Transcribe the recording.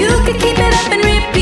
You could keep it up and repeat.